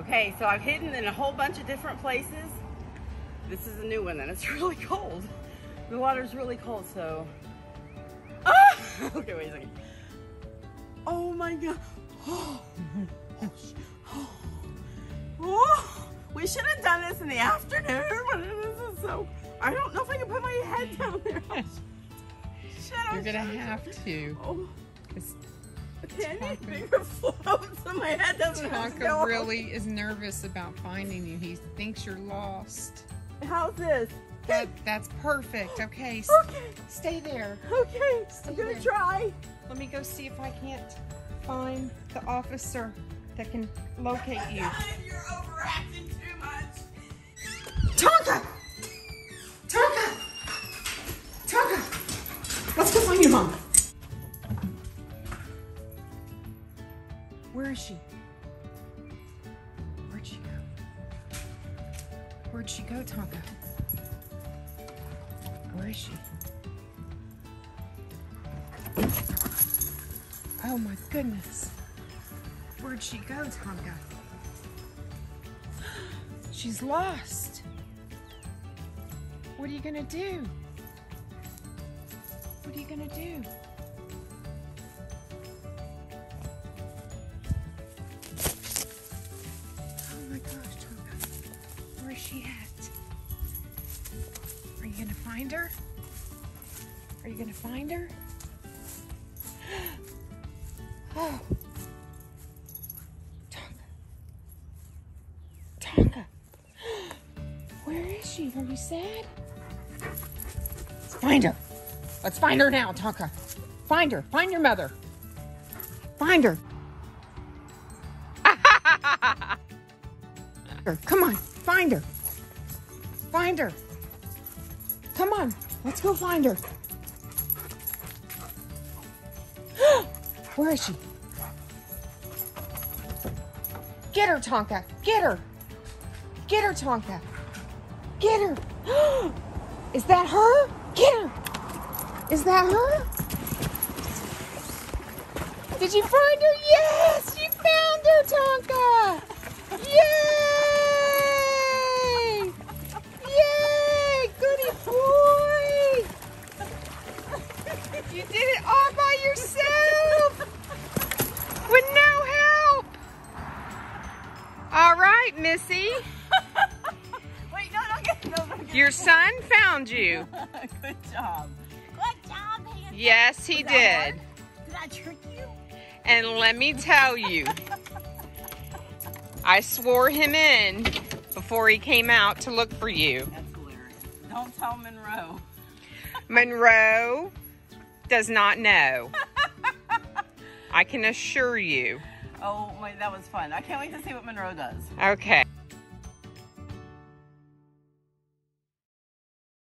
Okay, so I've hidden in a whole bunch of different places. This is a new one and it's really cold. The water's really cold, so. Ah! Okay, wait a second. Oh my god. Oh. Oh, oh. We should have done this in the afternoon, but this is so. I don't know if I can put my head down there. Shit, I You're gonna have to. Oh, 'cause can you Tonka. bigger float so my head doesn't go really is nervous about finding you. He thinks you're lost. How's this? That, that's perfect. Okay, Okay, stay there. okay. Stay I'm gonna there. try. Let me go see if I can't find the officer that can locate you. You're overacting too much. Tonka! Where is she? Where'd she go? Where'd she go, Tonka? Where is she? Oh my goodness. Where'd she go, Tonka? She's lost. What are you gonna do? What are you gonna do? You gonna find her? Are you gonna find her? Oh. Tonka. Tonka. Where is she? Are you sad? Let's find her. Let's find her now, Tonka. Find her. Find your mother. Find her. Come on. Find her. Find her. Come on. Let's go find her. Where is she? Get her, Tonka. Get her. Get her, Tonka. Get her. Is that her? Get her. Is that her? Did you find her? Yes, you found her, Tonka. Missy. Wait, no, no, get, no, no, get. Your son found you. Good job. Good job, Hannah. Yes, he Was did. Did I trick you? And let me tell you, I swore him in before he came out to look for you. That's hilarious. Don't tell Monroe. Monroe does not know. I can assure you. Oh my, that was fun. I can't wait to see what Monroe does. Okay.